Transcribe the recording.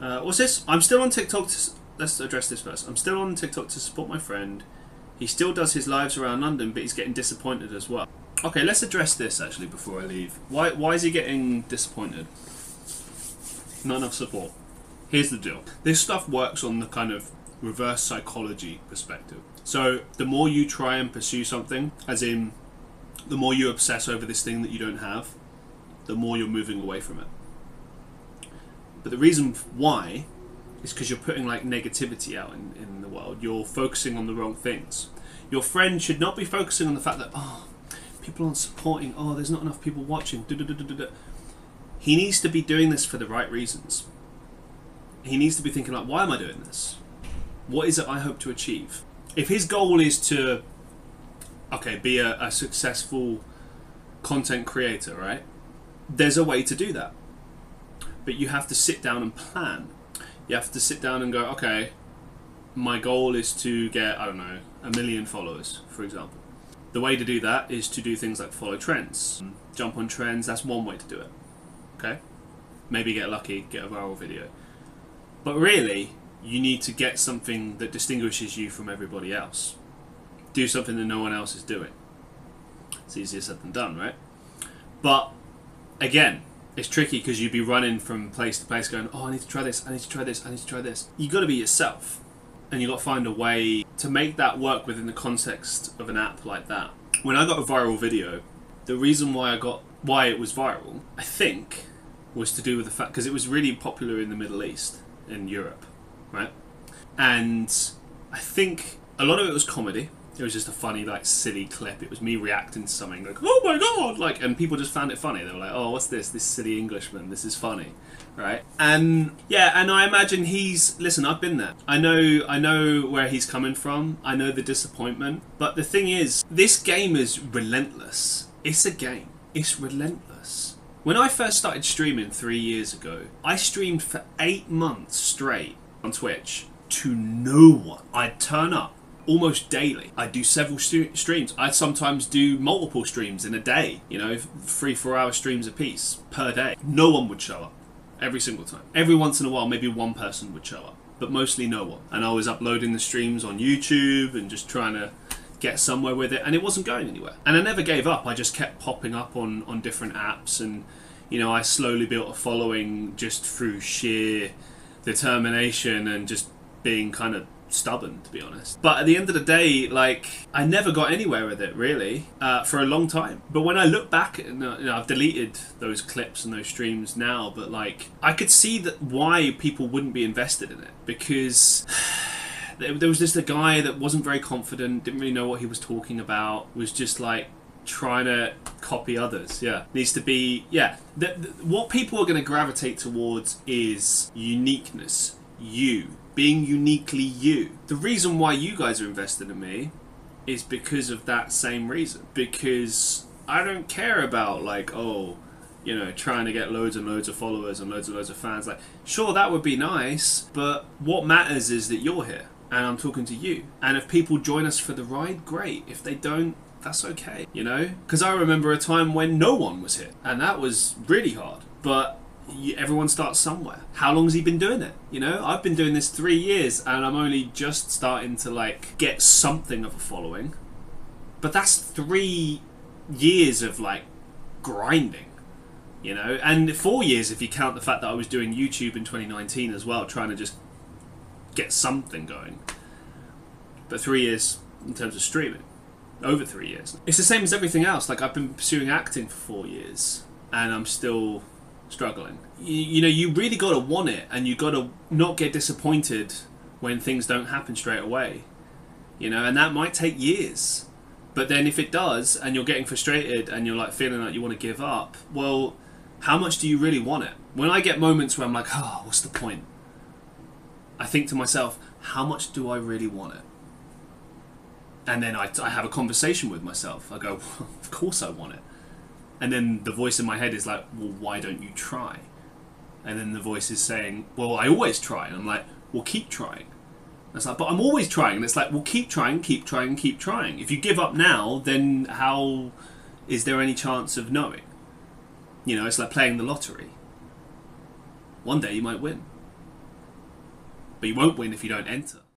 Uh, what's this? I'm still on TikTok. To, let's address this first. I'm still on TikTok to support my friend. He still does his lives around London, but he's getting disappointed as well. Okay, let's address this actually before I leave. Why why is he getting disappointed? Not enough support. Here's the deal. This stuff works on the kind of reverse psychology perspective. So the more you try and pursue something, as in the more you obsess over this thing that you don't have, the more you're moving away from it. But the reason why is because you're putting like negativity out in, in the world. You're focusing on the wrong things. Your friend should not be focusing on the fact that, oh, people aren't supporting, oh, there's not enough people watching. da-da-da-da-da." He needs to be doing this for the right reasons. He needs to be thinking like, why am I doing this? What is it I hope to achieve? If his goal is to, okay, be a, a successful content creator, right? There's a way to do that. But you have to sit down and plan. You have to sit down and go, okay, my goal is to get, I don't know, a million followers, for example. The way to do that is to do things like follow trends, jump on trends. That's one way to do it. Okay? Maybe get lucky, get a viral video. But really, you need to get something that distinguishes you from everybody else. Do something that no one else is doing. It's easier said than done, right? But again, it's tricky because you'd be running from place to place going, oh, I need to try this, I need to try this, I need to try this. You've got to be yourself. And you've got to find a way to make that work within the context of an app like that. When I got a viral video, the reason why I got why it was viral, I think, was to do with the fact because it was really popular in the Middle East in Europe, right? And I think a lot of it was comedy. It was just a funny, like, silly clip. It was me reacting to something like, "Oh my god!" Like, and people just found it funny. They were like, "Oh, what's this? This silly Englishman. This is funny." Right? And yeah, and I imagine he's listen. I've been there. I know. I know where he's coming from. I know the disappointment. But the thing is, this game is relentless. It's a game. It's relentless. When I first started streaming three years ago, I streamed for eight months straight on Twitch to no one. I'd turn up almost daily. I'd do several streams. I'd sometimes do multiple streams in a day, you know, three, four hour streams a piece per day. No one would show up every single time. Every once in a while, maybe one person would show up, but mostly no one. And I was uploading the streams on YouTube and just trying to get somewhere with it, and it wasn't going anywhere. And I never gave up. I just kept popping up on on different apps, and you know, I slowly built a following just through sheer determination and just being kind of stubborn to be honest. But at the end of the day like i never got anywhere with it really uh, for a long time. But when i look back and you know, i've deleted those clips and those streams now but like i could see that why people wouldn't be invested in it because there there was just a guy that wasn't very confident didn't really know what he was talking about was just like trying to copy others. Yeah. Needs to be yeah. The, the, what people are going to gravitate towards is uniqueness you being uniquely you. The reason why you guys are invested in me is because of that same reason. Because i don't care about like oh you know trying to get loads and loads of followers and loads and loads of fans. Like sure that would be nice but what matters is that you're here and i'm talking to you. And if people join us for the ride great. If they don't that's okay you know? Because i remember a time when no one was here and that was really hard. But everyone starts somewhere. How long has he been doing it? You know i've been doing this three years and i'm only just starting to like get something of a following. But that's three years of like grinding you know? And four years if you count the fact that i was doing youtube in 2019 as well trying to just get something going. But three years in terms of streaming over three years. It's the same as everything else. Like i've been pursuing acting for four years and i'm still struggling. You, you know you really got to want it and you got to not get disappointed when things don't happen straight away. You know and that might take years but then if it does and you're getting frustrated and you're like feeling like you want to give up well how much do you really want it? When i get moments where i'm like oh what's the point? I think to myself how much do i really want it? And then I, I have a conversation with myself. I go well, of course i want it and then the voice in my head is like well why don't you try? And then the voice is saying well i always try. And i'm like well keep trying. And it's like but i'm always trying. And it's like well keep trying keep trying keep trying. If you give up now then how is there any chance of knowing? You know it's like playing the lottery. One day you might win. But you won't win if you don't enter.